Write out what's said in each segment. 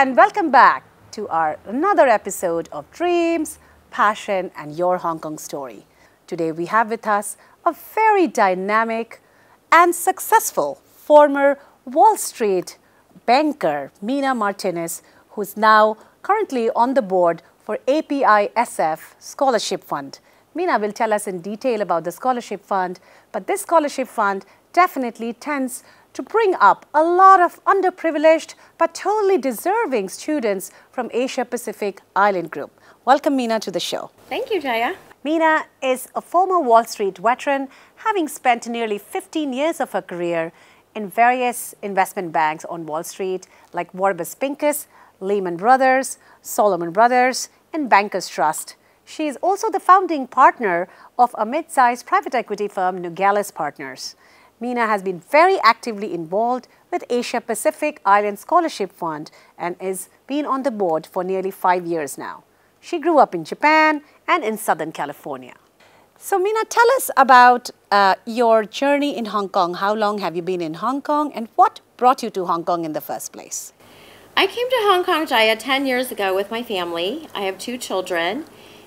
and welcome back to our another episode of Dreams, Passion and Your Hong Kong Story. Today we have with us a very dynamic and successful former Wall Street banker, Mina Martinez, who's now currently on the board for API SF Scholarship Fund. Mina will tell us in detail about the scholarship fund, but this scholarship fund definitely tends to bring up a lot of underprivileged but totally deserving students from Asia Pacific Island Group. Welcome, Mina, to the show. Thank you, Jaya. Mina is a former Wall Street veteran, having spent nearly 15 years of her career in various investment banks on Wall Street, like Warburg Pincus, Lehman Brothers, Salomon Brothers, and Bankers Trust. She is also the founding partner of a mid-sized private equity firm, Nogales Partners. Mina has been very actively involved with Asia Pacific Island Scholarship Fund and has been on the board for nearly five years now. She grew up in Japan and in Southern California. So Mina, tell us about uh, your journey in Hong Kong. How long have you been in Hong Kong and what brought you to Hong Kong in the first place? I came to Hong Kong, Jaya, 10 years ago with my family. I have two children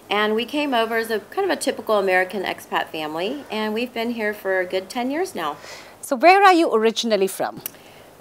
and we came over as a kind of a typical American expat family, and we've been here for a good 10 years now. So, where are you originally from?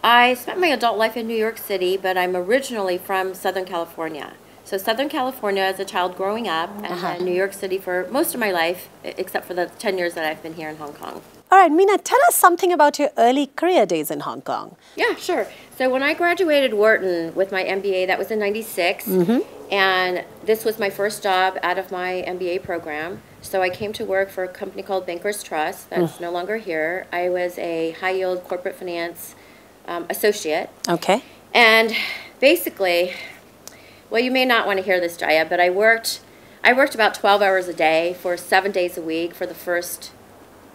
I spent my adult life in New York City, but I'm originally from Southern California. So, Southern California as a child growing up, and uh -huh. New York City for most of my life, except for the 10 years that I've been here in Hong Kong. All right, Mina, tell us something about your early career days in Hong Kong. Yeah, sure. So when I graduated Wharton with my MBA, that was in 96, mm-hmm. And this was my first job out of my MBA program. So I came to work for a company called Bankers Trust that's mm. no longer here. I was a high yield corporate finance um, associate. Okay. And basically, well, you may not want to hear this, Jaya, but I worked, I worked about 12 hours a day for seven days a week for the first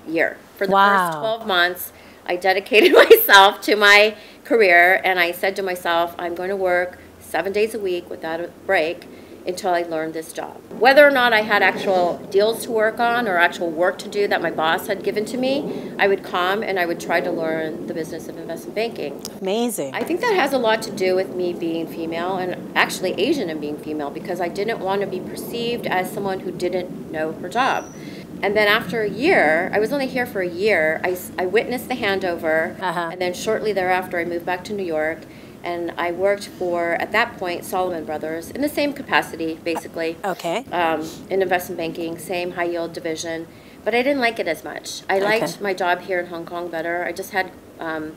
year. For the wow. first 12 months, I dedicated myself to my career and I said to myself, I'm going to work seven days a week without a break until I learned this job. Whether or not I had actual deals to work on or actual work to do that my boss had given to me, I would come and I would try to learn the business of investment banking. Amazing. I think that has a lot to do with me being female and actually Asian and being female because I didn't want to be perceived as someone who didn't know her job. And then after a year, I was only here for a year, I, I witnessed the handover. Uh-huh. And then shortly thereafter, I moved back to New York. And I worked for, at that point, Salomon Brothers in the same capacity, basically. Okay. Um, in investment banking, same high yield division. But I didn't like it as much. I liked okay. my job here in Hong Kong better. I just had um,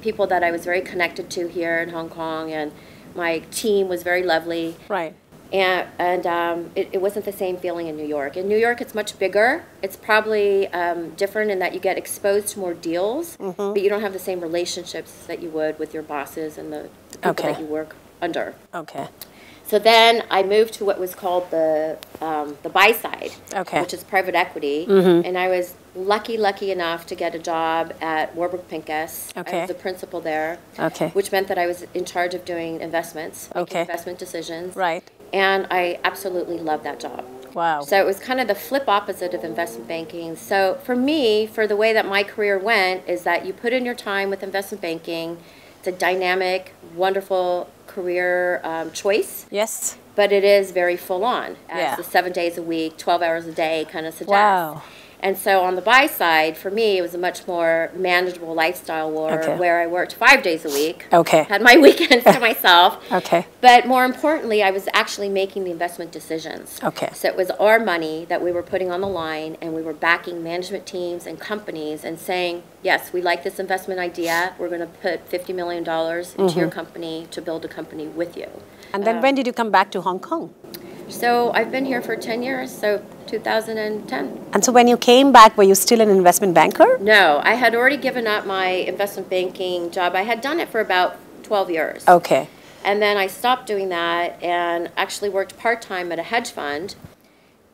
people that I was very connected to here in Hong Kong, and my team was very lovely. Right and, and um, it, it, wasn't the same feeling in New York. In New York, it's much bigger. It's probably um, different in that you get exposed to more deals, mm -hmm. but you don't have the same relationships that you would with your bosses and the, the people okay. that you work under. Okay. So then I moved to what was called the um, the buy side, okay. which is private equity, mm-hmm. and I was lucky, lucky enough to get a job at Warburg Pincus. Okay. I was the principal there. Okay. Which meant that I was in charge of doing investments, okay. investment decisions. Right. And I absolutely loved that job. Wow. So it was kind of the flip opposite of investment banking. So for me, for the way that my career went, is that you put in your time with investment banking. It's a dynamic, wonderful career um, choice. Yes. But it is very full on, as yeah. the seven days a week, 12 hours a day kind of suggests. Wow. And so on the buy side, for me, it was a much more manageable lifestyle where, okay. where I worked five days a week. Okay. Had my weekends to myself. Okay. But more importantly, I was actually making the investment decisions. Okay. So it was our money that we were putting on the line, and we were backing management teams and companies and saying, yes, we like this investment idea. We're going to put $50 million into mm-hmm. your company to build a company with you. And then um, when did you come back to Hong Kong? So I've been here for 10 years, so 2010. And so when you came back, were you still an investment banker? No, I had already given up my investment banking job. I had done it for about 12 years. Okay. And then I stopped doing that and actually worked part time at a hedge fund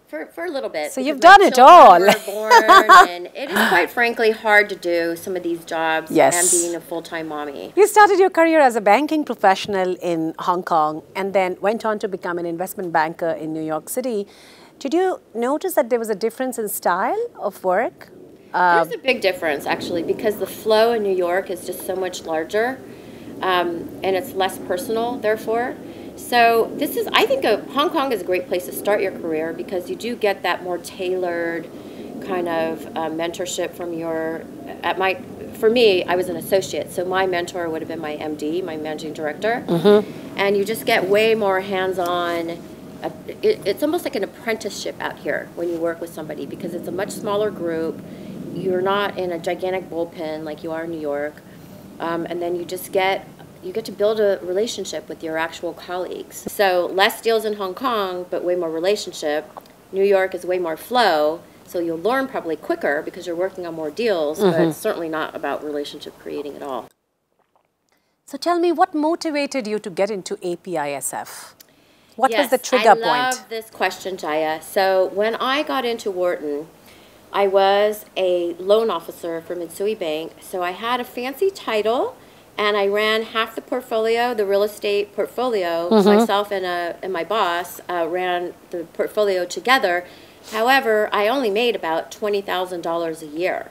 for, for a little bit. So you've done it all. and it is quite frankly hard to do some of these jobs yes. and being a full-time mommy. You started your career as a banking professional in Hong Kong and then went on to become an investment banker in New York City. Did you notice that there was a difference in style of work? There's a big difference actually because the flow in New York is just so much larger. um, and it's less personal, therefore. So this is, I think, a, Hong Kong is a great place to start your career because you do get that more tailored kind of uh, mentorship from your. At my, for me, I was an associate, so my mentor would have been my MD, my managing director, mm-hmm. and you just get way more hands-on. Uh, it, it's almost like an apprenticeship out here when you work with somebody because it's a much smaller group. You're not in a gigantic bullpen like you are in New York, um, and then you just get you get to build a relationship with your actual colleagues. So less deals in Hong Kong, but way more relationship. New York is way more flow, so you'll learn probably quicker because you're working on more deals, mm-hmm. but it's certainly not about relationship creating at all. So tell me, what motivated you to get into APISF? What yes, was the trigger I point? I love this question, Jaya. So when I got into Wharton, I was a loan officer for Mitsui Bank, so I had a fancy title and I ran half the portfolio, the real estate portfolio. Mm-hmm. Myself and, a, and my boss uh, ran the portfolio together. However, I only made about $20,000 a year.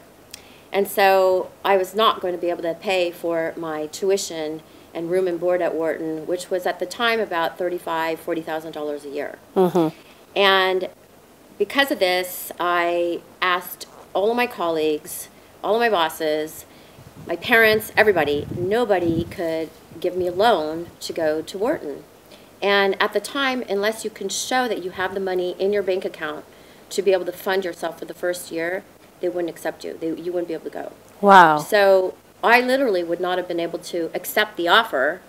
And so I was not going to be able to pay for my tuition and room and board at Wharton, which was at the time about $35,000, $40,000 a year. Mm-hmm. And because of this, I asked all of my colleagues, all of my bosses, my parents, everybody, nobody could give me a loan to go to Wharton. And at the time, unless you can show that you have the money in your bank account to be able to fund yourself for the first year, they wouldn't accept you. They, you wouldn't be able to go. Wow. So I literally would not have been able to accept the offer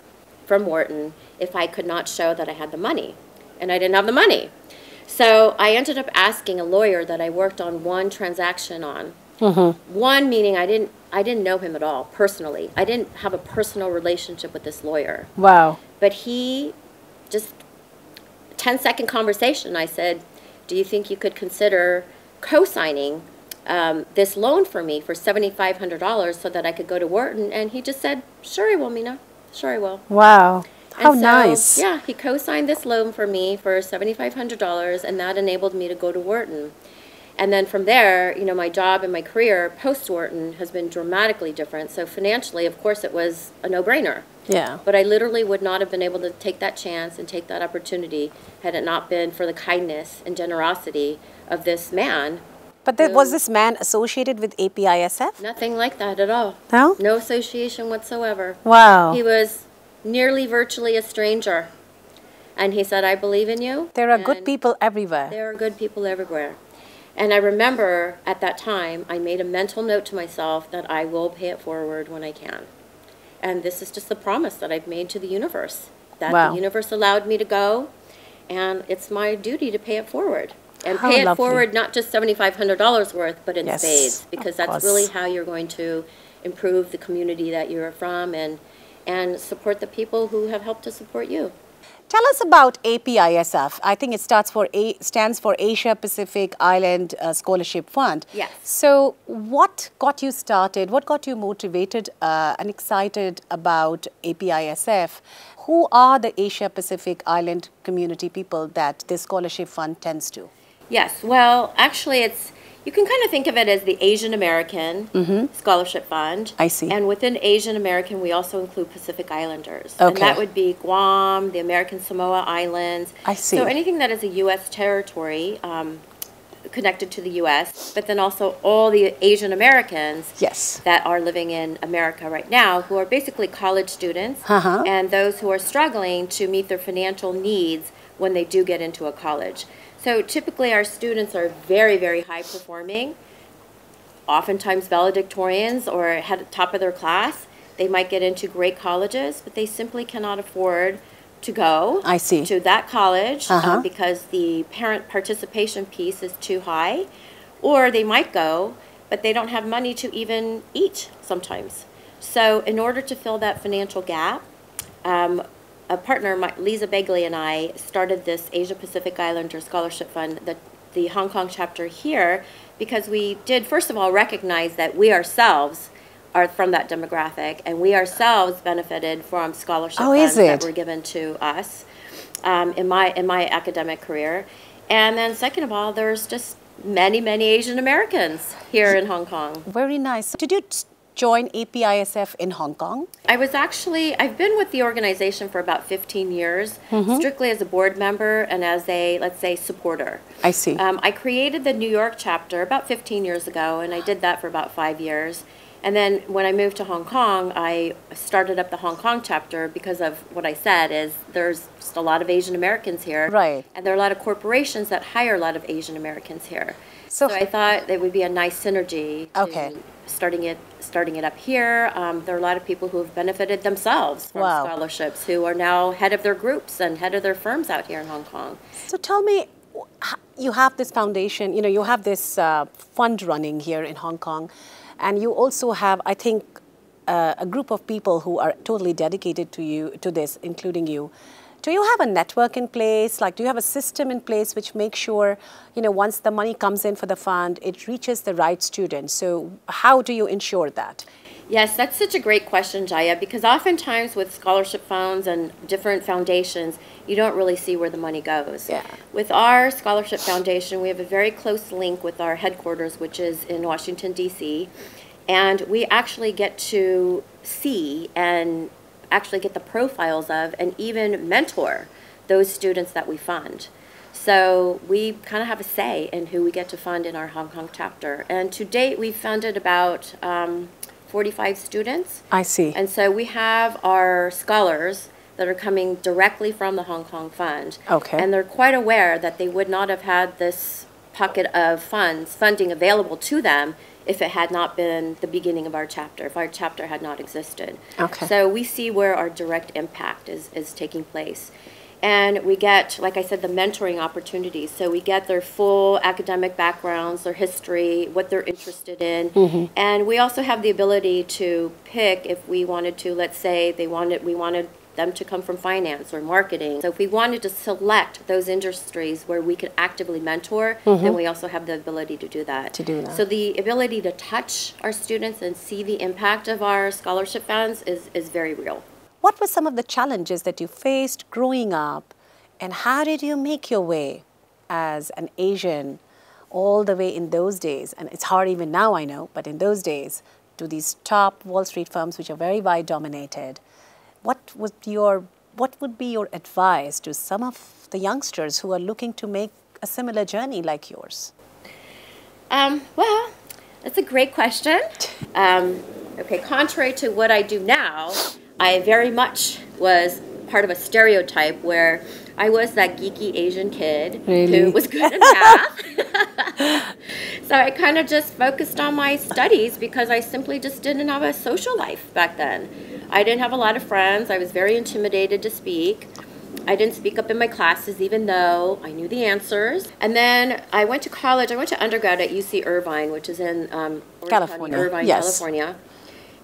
from Wharton if I could not show that I had the money. And I didn't have the money. So I ended up asking a lawyer that I worked on one transaction on. Mm-hmm. One meaning I didn't I didn't know him at all personally. I didn't have a personal relationship with this lawyer. Wow. But he just 10 second conversation I said, "Do you think you could consider co-signing um, this loan for me for $7,500 so that I could go to Wharton?" And he just said, "Sure, I will, Mina. Sure, I will." Wow. How so, nice. Yeah, he co-signed this loan for me for $7,500 and that enabled me to go to Wharton. And then from there, you know, my job and my career post Wharton has been dramatically different. So financially, of course, it was a no brainer. Yeah. But I literally would not have been able to take that chance and take that opportunity had it not been for the kindness and generosity of this man. But there, was this man associated with APISF? Nothing like that at all. No? No association whatsoever. Wow. He was nearly virtually a stranger. And he said, I believe in you. There are good people everywhere. There are good people everywhere. And I remember at that time, I made a mental note to myself that I will pay it forward when I can. And this is just the promise that I've made to the universe that wow. the universe allowed me to go, and it's my duty to pay it forward. And how pay it forward not just $7,500 worth, but in yes, spades, because that's course. really how you're going to improve the community that you're from and, and support the people who have helped to support you. Tell us about APISF. I think it starts for A, stands for Asia Pacific Island uh, Scholarship Fund. Yes. So, what got you started? What got you motivated uh, and excited about APISF? Who are the Asia Pacific Island community people that this scholarship fund tends to? Yes. Well, actually, it's you can kind of think of it as the Asian American mm-hmm. Scholarship Fund. I see. And within Asian American, we also include Pacific Islanders. Okay. And that would be Guam, the American Samoa Islands. I see. So anything that is a U.S. territory. Um, connected to the U.S., but then also all the Asian Americans yes. that are living in America right now, who are basically college students, uh-huh. and those who are struggling to meet their financial needs when they do get into a college. So typically our students are very, very high performing, oftentimes valedictorians or at the top of their class. They might get into great colleges, but they simply cannot afford to go I see. to that college uh-huh. uh, because the parent participation piece is too high. Or they might go, but they don't have money to even eat sometimes. So in order to fill that financial gap, um, a partner, my, Lisa Begley, and I started this Asia Pacific Islander Scholarship Fund, the, the Hong Kong chapter here, because we did, first of all, recognize that we ourselves are from that demographic, and we ourselves benefited from scholarship oh, funds that were given to us um, in my in my academic career. And then, second of all, there's just many, many Asian Americans here in Hong Kong. Very nice. Did you join APISF in Hong Kong? I was actually, I've been with the organization for about 15 years, mm-hmm. strictly as a board member and as a, let's say, supporter. I see. Um, I created the New York chapter about 15 years ago, and I did that for about five years. And then when I moved to Hong Kong, I started up the Hong Kong chapter because of what I said is there's just a lot of Asian Americans here. Right. And there are a lot of corporations that hire a lot of Asian Americans here. So, so I thought it would be a nice synergy okay. starting it starting it up here. Um, there are a lot of people who have benefited themselves from wow. scholarships who are now head of their groups and head of their firms out here in Hong Kong. So tell me, you have this foundation, you know, you have this uh, fund running here in Hong Kong. And you also have, I think, uh, a group of people who are totally dedicated to you, to this, including you. Do you have a network in place? Like, do you have a system in place which makes sure, you know, once the money comes in for the fund, it reaches the right students? So, how do you ensure that? Yes, that's such a great question, Jaya, because oftentimes with scholarship funds and different foundations, you don't really see where the money goes. Yeah. With our scholarship foundation, we have a very close link with our headquarters, which is in Washington, D.C., and we actually get to see and actually get the profiles of and even mentor those students that we fund. So we kind of have a say in who we get to fund in our Hong Kong chapter. And to date, we've funded about um, 45 students. I see. And so we have our scholars that are coming directly from the Hong Kong Fund. Okay. And they're quite aware that they would not have had this pocket of funds, funding available to them if it had not been the beginning of our chapter, if our chapter had not existed. Okay. So we see where our direct impact is, is taking place. And we get, like I said, the mentoring opportunities. So we get their full academic backgrounds, their history, what they're interested in. Mm-hmm. And we also have the ability to pick if we wanted to, let's say they wanted, we wanted them to come from finance or marketing. So if we wanted to select those industries where we could actively mentor, mm-hmm. then we also have the ability to do that. To do that. So the ability to touch our students and see the impact of our scholarship funds is, is very real. What were some of the challenges that you faced growing up, and how did you make your way as an Asian all the way in those days? And it's hard even now, I know, but in those days, to these top Wall Street firms which are very white dominated. What would your what would be your advice to some of the youngsters who are looking to make a similar journey like yours? Um, well, that's a great question. Um, okay, contrary to what I do now, I very much was part of a stereotype where I was that geeky Asian kid really? who was good at math. so I kind of just focused on my studies because I simply just didn't have a social life back then. I didn't have a lot of friends. I was very intimidated to speak. I didn't speak up in my classes even though I knew the answers. And then I went to college. I went to undergrad at UC Irvine, which is in um, California. Irvine, yes. California.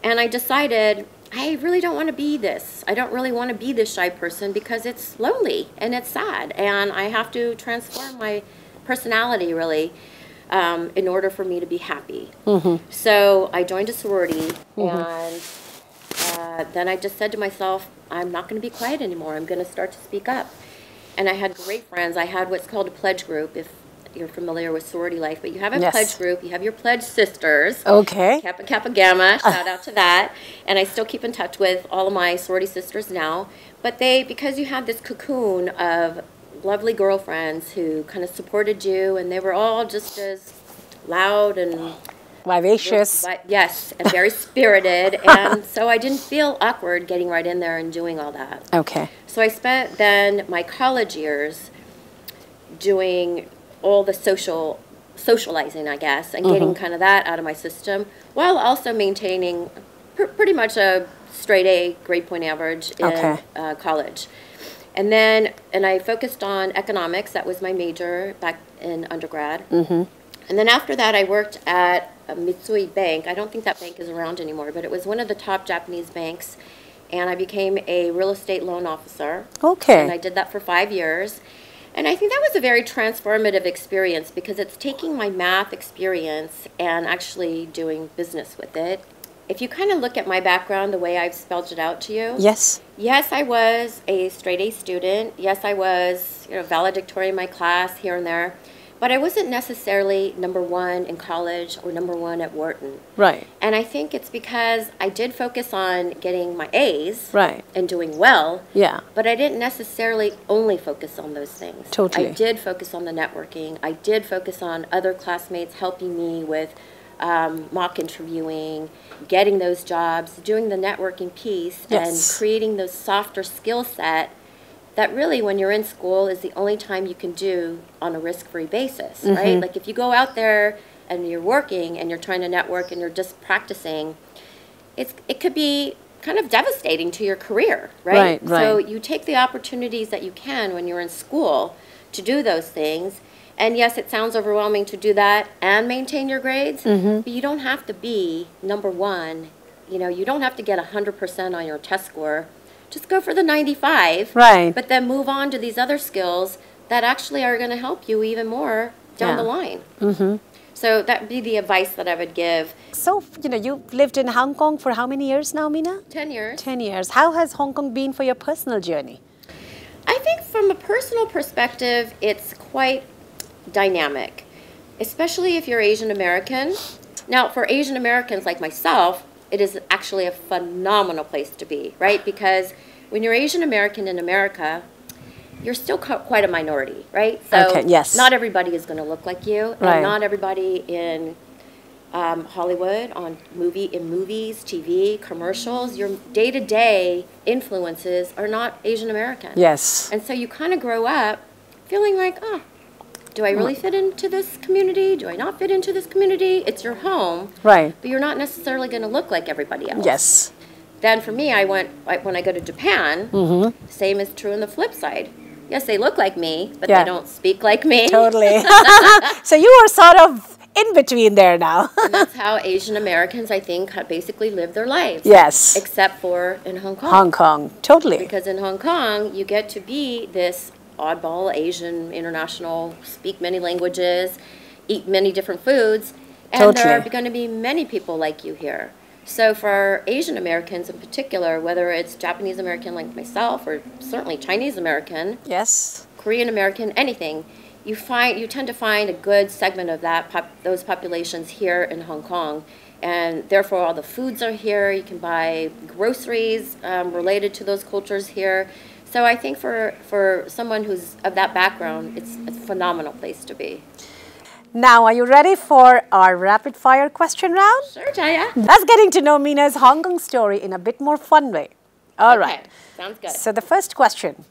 And I decided I really don't want to be this. I don't really want to be this shy person because it's lonely and it's sad, and I have to transform my personality really um, in order for me to be happy. Mm-hmm. So I joined a sorority, mm-hmm. and uh, then I just said to myself, I'm not going to be quiet anymore. I'm going to start to speak up. And I had great friends. I had what's called a pledge group. If you're familiar with sorority life, but you have a yes. pledge group, you have your pledge sisters. Okay. Kappa Kappa Gamma, shout out to that. And I still keep in touch with all of my sorority sisters now. But they, because you had this cocoon of lovely girlfriends who kind of supported you, and they were all just as loud and vivacious. Yes, and very spirited. and so I didn't feel awkward getting right in there and doing all that. Okay. So I spent then my college years doing all the social socializing, I guess, and getting mm-hmm. kind of that out of my system, while also maintaining pr- pretty much a straight A grade point average in okay. uh, college. And then, and I focused on economics. That was my major back in undergrad. Mm-hmm. And then after that, I worked at Mitsui Bank. I don't think that bank is around anymore, but it was one of the top Japanese banks. And I became a real estate loan officer. Okay. And I did that for five years. And I think that was a very transformative experience because it's taking my math experience and actually doing business with it. If you kind of look at my background, the way I've spelled it out to you. Yes. Yes, I was a straight A student. Yes, I was, you know, valedictorian in my class here and there. But I wasn't necessarily number one in college or number one at Wharton. Right. And I think it's because I did focus on getting my A's Right. and doing well, Yeah. but I didn't necessarily only focus on those things. Totally. I did focus on the networking. I did focus on other classmates helping me with um, mock interviewing, getting those jobs, doing the networking piece, Yes. and creating those softer skill set that really, when you're in school, is the only time you can do on a risk free basis, Mm-hmm. right? Like if you go out there and you're working and you're trying to network and you're just practicing, it's it could be kind of devastating to your career, right? Right, So right. you take the opportunities that you can when you're in school to do those things. And yes, it sounds overwhelming to do that and maintain your grades, Mm-hmm. but you don't have to be number one. You know, you don't have to get 100% on your test score. Just go for the 95. Right. But then move on to these other skills that actually are going to help you even more down Yeah. the line. Mm-hmm. So that would be the advice that I would give. So, you know, you've lived in Hong Kong for how many years now, Mina? 10 years. 10 years. How has Hong Kong been for your personal journey? I think from a personal perspective, it's quite dynamic, especially if you're Asian American. Now, for Asian Americans like myself, it is actually a phenomenal place to be, right? Because when you're Asian American in America, you're still quite a minority, right? So Okay, yes. not everybody is going to look like you, Right. and not everybody in um, Hollywood on movie in movies, TV, commercials. Your day to day influences are not Asian American. Yes. And so you kind of grow up feeling like, oh, do I really fit into this community? Do I not fit into this community? It's your home, Right. but you're not necessarily going to look like everybody else. Yes. Then for me, I went I, when I go to Japan. Mm-hmm. Same is true on the flip side. Yes, they look like me, but Yeah. they don't speak like me. Totally. so you are sort of in between there now. and that's how Asian Americans, I think, basically live their lives. yes. Except for in Hong Kong. Hong Kong. Totally. Because in Hong Kong, you get to be this oddball Asian international, speak many languages, eat many different foods, and there are going to be many people like you here. So for Asian Americans in particular, whether it's Japanese American like myself or certainly Chinese American, Yes. Korean American, anything, you find you tend to find a good segment of that pop, those populations here in Hong Kong, and therefore all the foods are here. You can buy groceries um, related to those cultures here. So I think for for someone who's of that background, it's a phenomenal place to be. Now, are you ready for our rapid fire question round? Sure, Jaya. That's getting to know Mina's Hong Kong story in a bit more fun way. All right. Okay, sounds good. So the first question.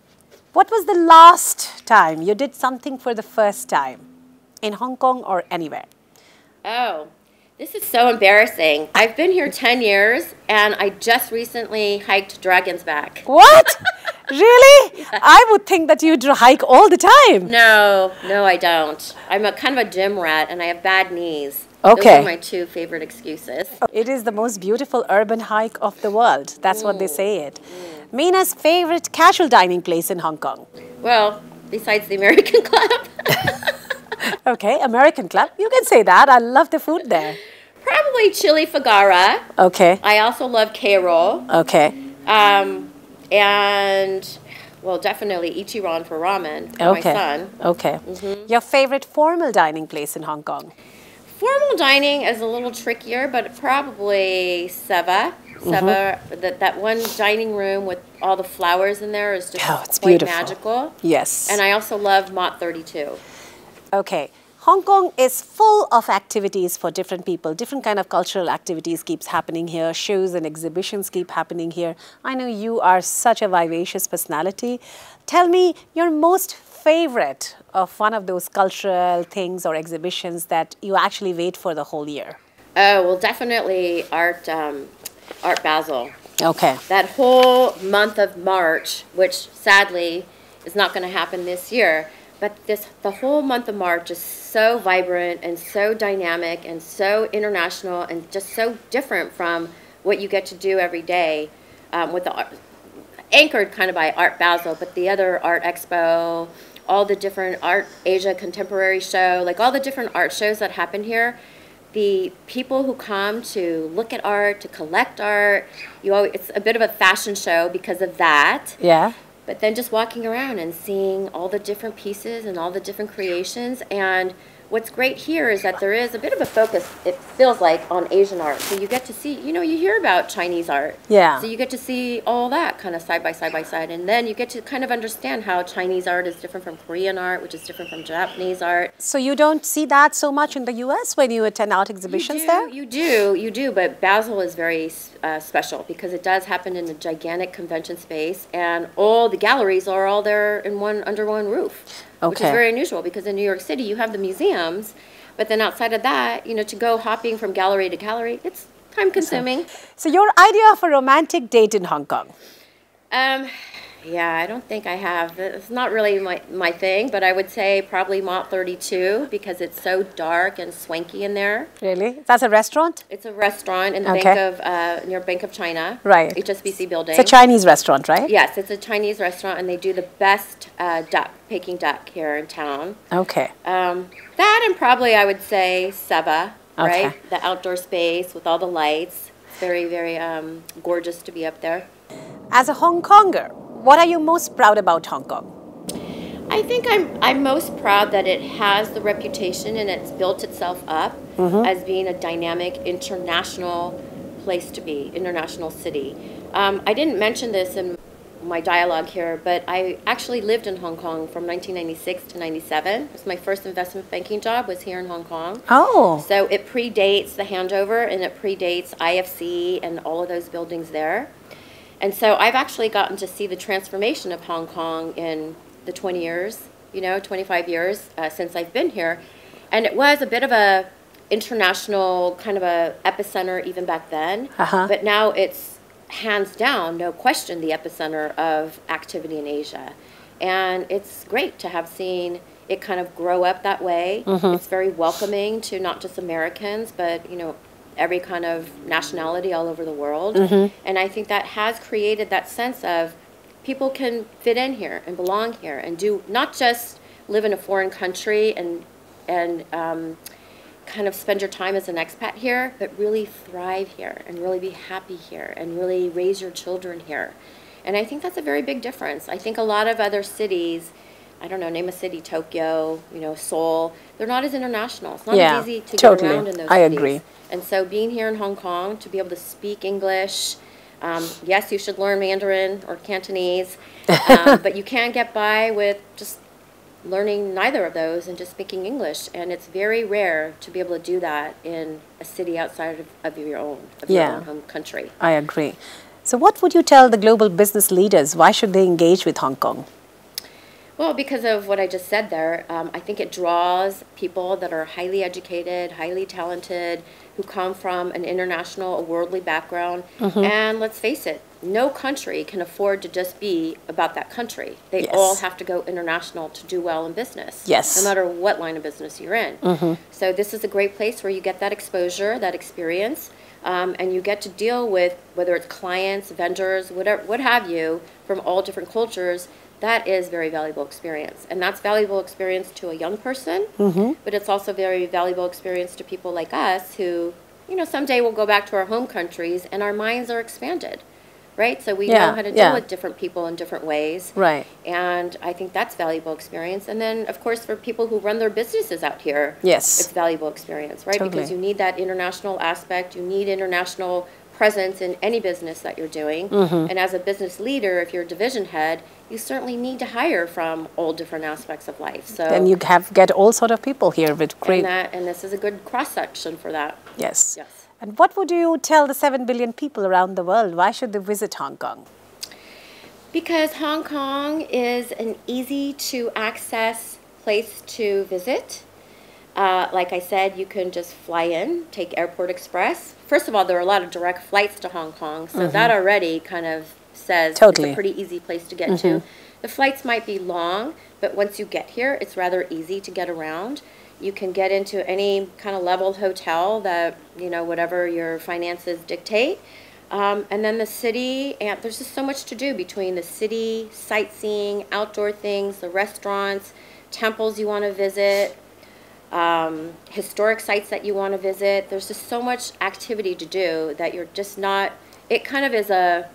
What was the last time you did something for the first time in Hong Kong or anywhere? Oh, this is so embarrassing. I've been here 10 years and I just recently hiked Dragon's Back. What? really? I would think that you would hike all the time. No, no, I don't. I'm a kind of a gym rat and I have bad knees. Okay. Those are my two favorite excuses. It is the most beautiful urban hike of the world. That's what they say it. Mina's favorite casual dining place in Hong Kong. Well, besides the American Club, Okay, American Club. You can say that. I love the food there. probably Chili Fagara. Okay, I also love K roll. okay, Um, and, well, definitely Ichiran for ramen for okay. my son. Okay. Mm-hmm. Your favorite formal dining place in Hong Kong? Formal dining is a little trickier, but probably Sevva. Mm-hmm. Sevva, that, that one dining room with all the flowers in there is just Oh, it's quite beautiful. magical. Yes. And I also love Mott 32. Okay. Hong Kong is full of activities for different people. Different kind of cultural activities keeps happening here. Shows and exhibitions keep happening here. I know you are such a vivacious personality. Tell me your most favorite of one of those cultural things or exhibitions that you actually wait for the whole year. Oh, well, definitely Art, um, Art Basel. Okay. That whole month of March, which sadly is not going to happen this year, but this the whole month of March is so vibrant and so dynamic and so international and just so different from what you get to do every day um, with the anchored kind of by Art Basel, but the other Art Expo, all the different Art Asia Contemporary Show, like all the different art shows that happen here. The people who come to look at art, to collect art, you always, it's a bit of a fashion show because of that. Yeah. But then just walking around and seeing all the different pieces and all the different creations and what's great here is that there is a bit of a focus, it feels like, on Asian art. So you get to see, you know, you hear about Chinese art. Yeah. So you get to see all that kind of side by side by side. And then you get to kind of understand how Chinese art is different from Korean art, which is different from Japanese art. So you don't see that so much in the US when you attend art exhibitions you do, there? You do, you do. But Basel is very uh, special because it does happen in a gigantic convention space, and all the galleries are all there in one under one roof which is very unusual because in New York City you have the museums, but then outside of that, you know, to go hopping from gallery to gallery, it's time consuming. So your idea of a romantic date in Hong Kong? Um, yeah, I don't think I have. It's not really my, my thing, but I would say probably Mott 32 because it's so dark and swanky in there. Really? That's a restaurant? It's a restaurant in the Okay. Bank of uh, near Bank of China, Right. HSBC building. It's a Chinese restaurant, right? Yes, it's a Chinese restaurant, and they do the best uh, duck, Peking duck here in town. Okay. Um, that and probably I would say Sevva, Okay. right? The outdoor space with all the lights. It's very, very um, gorgeous to be up there. As a Hong Konger, what are you most proud about Hong Kong? I think I'm, I'm most proud that it has the reputation and it's built itself up Mm-hmm. as being a dynamic international place to be, international city. Um, I didn't mention this in my dialogue here, but I actually lived in Hong Kong from 1996 to 97. It was my first investment banking job was here in Hong Kong. Oh, So it predates the handover and it predates IFC and all of those buildings there. And so I've actually gotten to see the transformation of Hong Kong in the 20 years, you know, 25 years uh, since I've been here. And it was a bit of a international kind of a epicenter even back then. Uh-huh. But now it's hands down, no question, the epicenter of activity in Asia. And it's great to have seen it kind of grow up that way. It's very welcoming to not just Americans, but you know, every kind of nationality all over the world. And I think that has created that sense of people can fit in here and belong here and do not just live in a foreign country and and um, kind of spend your time as an expat here, but really thrive here and really be happy here and really raise your children here. And I think that's a very big difference. I think a lot of other cities, I don't know, name a city, Tokyo, you know, Seoul, they're not as international. It's not Yeah, as easy to totally. get around in those I cities. agree. And so being here in Hong Kong, to be able to speak English, um, yes, you should learn Mandarin or Cantonese, um, but you can't get by with just learning neither of those and just speaking English. And it's very rare to be able to do that in a city outside of, of your own, of Yeah. your own home country. I agree. So what would you tell the global business leaders? Why should they engage with Hong Kong? Well, because of what I just said there, um, I think it draws people that are highly educated, highly talented, who come from an international, a worldly background. Mm-hmm. And let's face it, no country can afford to just be about that country. They Yes. all have to go international to do well in business. Yes. Mm-hmm. No matter what line of business you're in. So this is a great place where you get that exposure, that experience. Um, and you get to deal with whether it's clients, vendors, whatever, what have you, from all different cultures. That is very valuable experience, and that's valuable experience to a young person. Mm-hmm. But it's also very valuable experience to people like us who, you know, someday we'll go back to our home countries and our minds are expanded, right? So we Yeah, know how to deal yeah. with different people in different ways. Right. And I think that's valuable experience. And then, of course, for people who run their businesses out here, Yes. it's valuable experience, right? Because you need that international aspect. You need international presence in any business that you're doing. Mm-hmm. And as a business leader, if you're a division head, you certainly need to hire from all different aspects of life. So Then you have get all sort of people here with great and that and this is a good cross section for that. yes. Yes. And what would you tell the 7 billion people around the world? Why should they visit Hong Kong? Because Hong Kong is an easy to access place to visit. Uh, like I said, you can just fly in, take Airport Express. First of all, there are a lot of direct flights to Hong Kong, so that already kind of says Totally. it's a pretty easy place to get to. The flights might be long, but once you get here, it's rather easy to get around. You can get into any kind of level hotel that, you know, whatever your finances dictate. Um, and then the city, and there's just so much to do between the city, sightseeing, outdoor things, the restaurants, temples you want to visit, um, historic sites that you want to visit. There's just so much activity to do that you're just not. It kind of is a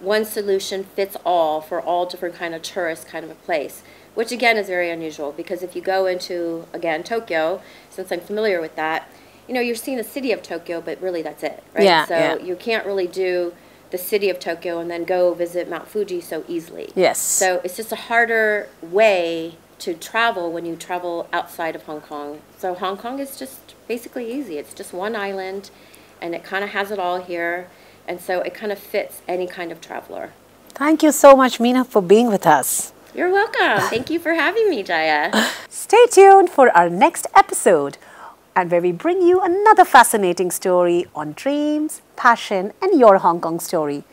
one solution fits all for all different kind of tourists kind of a place which again is very unusual because if you go into again Tokyo since I'm familiar with that you know you're seeing the city of Tokyo but really that's it right Yeah, so yeah. you can't really do the city of Tokyo and then go visit Mount Fuji so easily Yes. so it's just a harder way to travel when you travel outside of Hong Kong. So Hong Kong is just basically easy. It's just one island and it kind of has it all here. And so it kind of fits any kind of traveler. Thank you so much, Mina, for being with us. You're welcome. Thank you for having me, Jaya. Stay tuned for our next episode and where we bring you another fascinating story on dreams, passion, and your Hong Kong story.